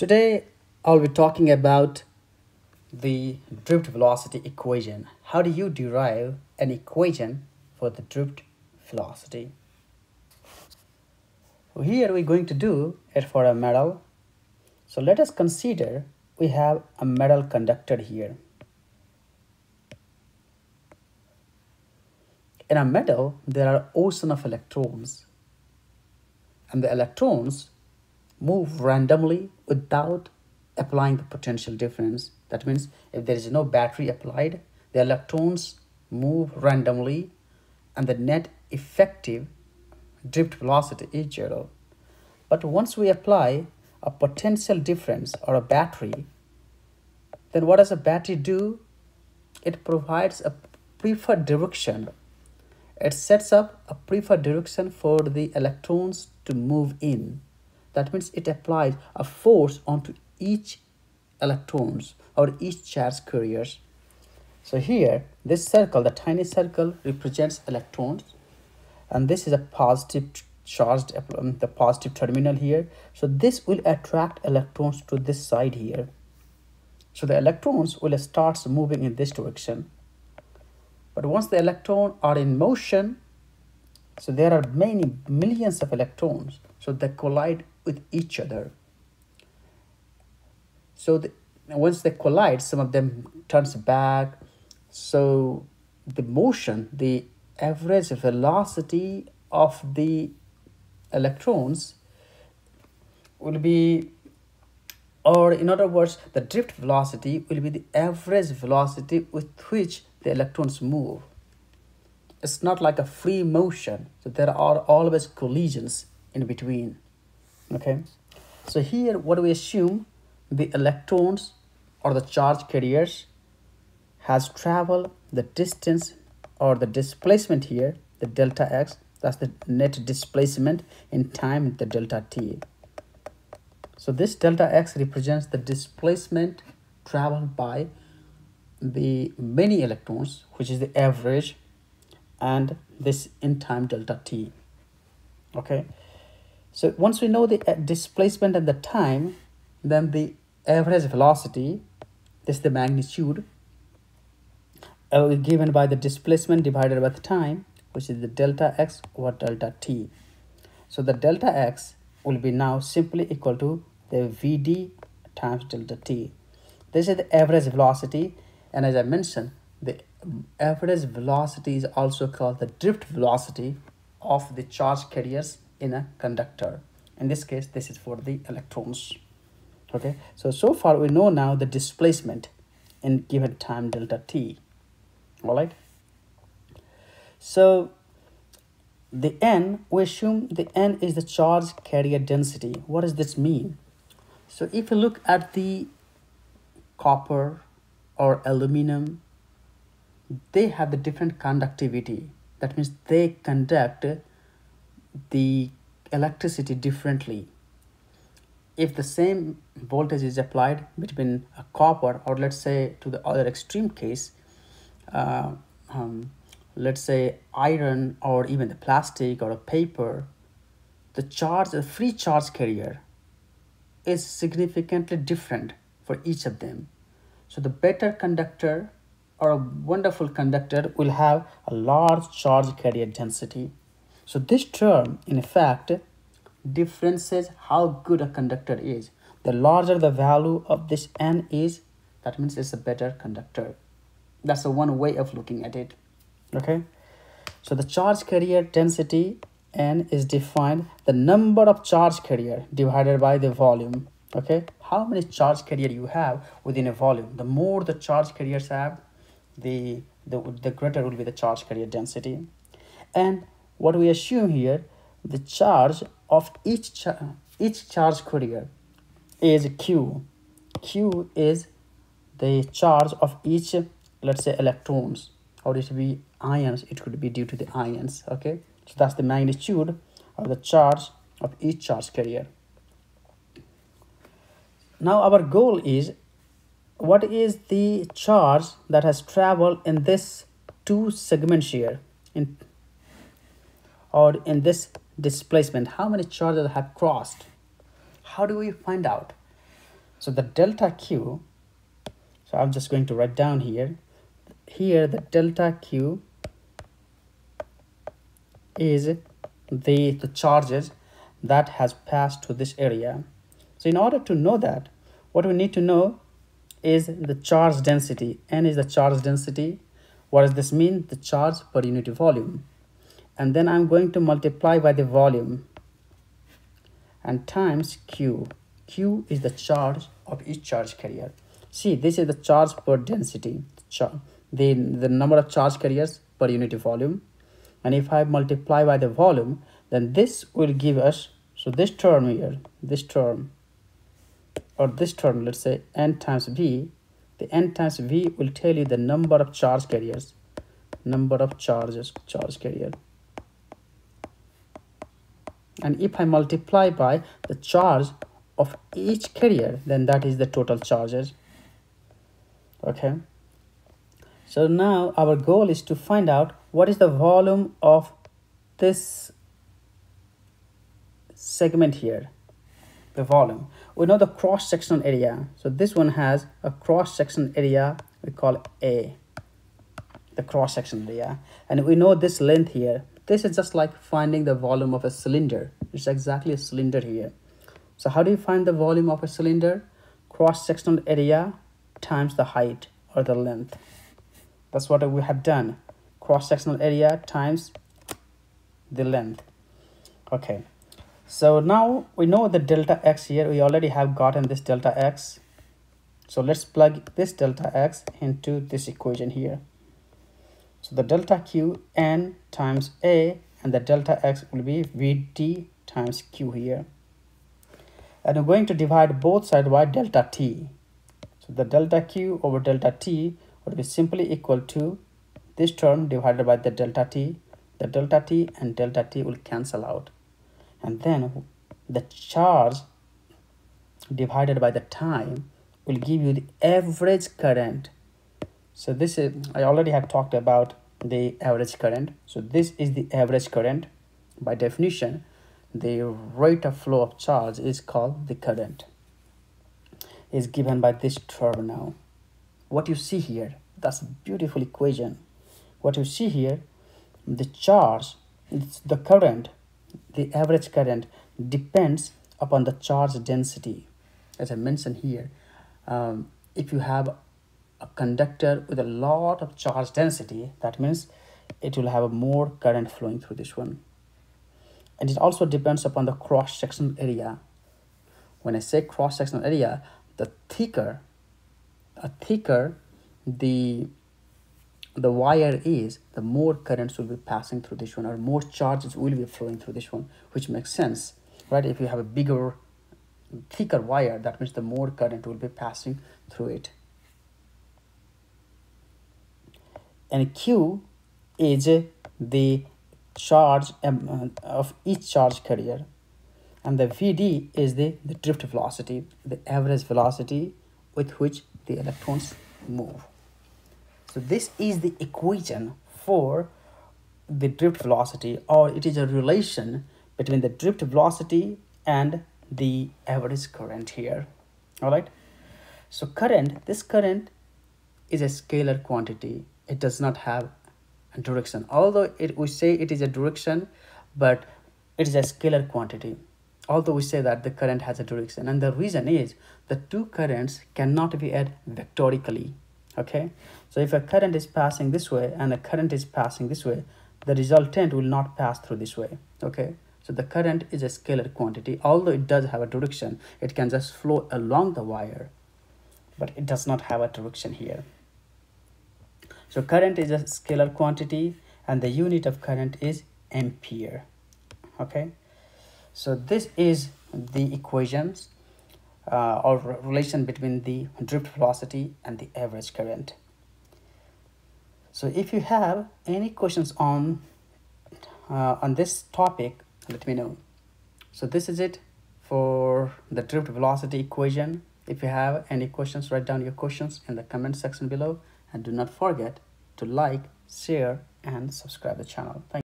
Today I'll be talking about the drift velocity equation. How do you derive an equation for the drift velocity? Here we're going to do it for a metal. So let us consider we have a metal conductor here. In a metal, there are ocean of electrons and the electrons move randomly without applying the potential difference. That means if there is no battery applied, the electrons move randomly and the net effective drift velocity is zero. But once we apply a potential difference or a battery, then what does a battery do? It provides a preferred direction. It sets up a preferred direction for the electrons to move in that means it applies a force onto each electrons or each charge carriers. So here, this circle, the tiny circle represents electrons and this is a positive charged, um, the positive terminal here. So this will attract electrons to this side here. So the electrons will start moving in this direction. But once the electrons are in motion, so there are many millions of electrons. So they collide with each other. So the, once they collide, some of them turns back. So the motion, the average velocity of the electrons will be or in other words the drift velocity will be the average velocity with which the electrons move it's not like a free motion so there are always collisions in between okay? So here what do we assume the electrons or the charge carriers has traveled the distance or the displacement here the delta x that's the net displacement in time the delta t. So this delta x represents the displacement traveled by the many electrons which is the average and this in time delta t. Okay so once we know the uh, displacement and the time, then the average velocity, this is the magnitude, uh, given by the displacement divided by the time, which is the delta x over delta t. So the delta x will be now simply equal to the vd times delta t. This is the average velocity, and as I mentioned, the average velocity is also called the drift velocity of the charge carriers in a conductor. In this case this is for the electrons. Okay? So so far we know now the displacement in given time delta t. All right so the n we assume the n is the charge carrier density. What does this mean? So if you look at the copper or aluminum they have the different conductivity. That means they conduct the electricity differently. If the same voltage is applied between a copper or let's say to the other extreme case, uh, um, let's say iron or even the plastic or a paper, the charge, the free charge carrier is significantly different for each of them. So the better conductor or a wonderful conductor will have a large charge carrier density so this term, in fact, differences how good a conductor is. The larger the value of this N is, that means it's a better conductor. That's the one way of looking at it. Okay. So the charge carrier density N is defined the number of charge carrier divided by the volume. Okay. How many charge carrier you have within a volume. The more the charge carriers have, the, the, the greater will be the charge carrier density. And what we assume here the charge of each char each charge carrier is q. Q is the charge of each let's say electrons. Or it could be ions it could be due to the ions okay? So that's the magnitude of the charge of each charge carrier. Now our goal is what is the charge that has traveled in this two segments here? In or in this displacement how many charges have crossed? How do we find out? So the delta q so i'm just going to write down here. Here the delta q is the the charges that has passed to this area. So in order to know that what we need to know is the charge density. N is the charge density. What does this mean? The charge per unit volume and then i'm going to multiply by the volume. And times q. Q is the charge of each charge carrier. See this is the charge per density. The the number of charge carriers per unit volume. And if i multiply by the volume then this will give us so this term here this term or this term let's say n times v the n times v will tell you the number of charge carriers. Number of charges charge carrier and if I multiply by the charge of each carrier then that is the total charges okay? So now our goal is to find out what is the volume of this segment here. The volume. We know the cross sectional area. So this one has a cross section area we call a. The cross section area. And we know this length here this is just like finding the volume of a cylinder. It's exactly a cylinder here. So how do you find the volume of a cylinder? Cross sectional area times the height or the length. That's what we have done. Cross sectional area times the length. Okay. So now we know the delta x here. We already have gotten this delta x. So let's plug this delta x into this equation here so the delta q n times a and the delta x will be vt times q here. And I'm going to divide both sides by delta t. So the delta q over delta t would be simply equal to this term divided by the delta t. The delta t and delta t will cancel out. And then the charge divided by the time will give you the average current. So this is i already have talked about the average current. So this is the average current. By definition the rate of flow of charge is called the current. Is given by this term now. What you see here that's a beautiful equation. What you see here the charge the current the average current depends upon the charge density. As I mentioned here um, if you have a conductor with a lot of charge density that means it will have a more current flowing through this one and it also depends upon the cross sectional area when I say cross sectional area the thicker a thicker the the wire is, the more currents will be passing through this one or more charges will be flowing through this one, which makes sense, right? If you have a bigger, thicker wire, that means the more current will be passing through it. And Q is the charge um, of each charge carrier and the Vd is the, the drift velocity, the average velocity with which the electrons move. So this is the equation for the drift velocity or it is a relation between the drift velocity and the average current here. All right. So current, this current is a scalar quantity. It does not have a direction. Although it, we say it is a direction, but it is a scalar quantity. Although we say that the current has a direction. And the reason is the two currents cannot be added vectorically okay so if a current is passing this way and a current is passing this way the resultant will not pass through this way okay so the current is a scalar quantity although it does have a direction it can just flow along the wire but it does not have a direction here so current is a scalar quantity and the unit of current is ampere okay so this is the equations uh, or relation between the drift velocity and the average current. So if you have any questions on uh, on this topic, let me know. So this is it for the drift velocity equation. If you have any questions, write down your questions in the comment section below and do not forget to like, share and subscribe the channel. Thank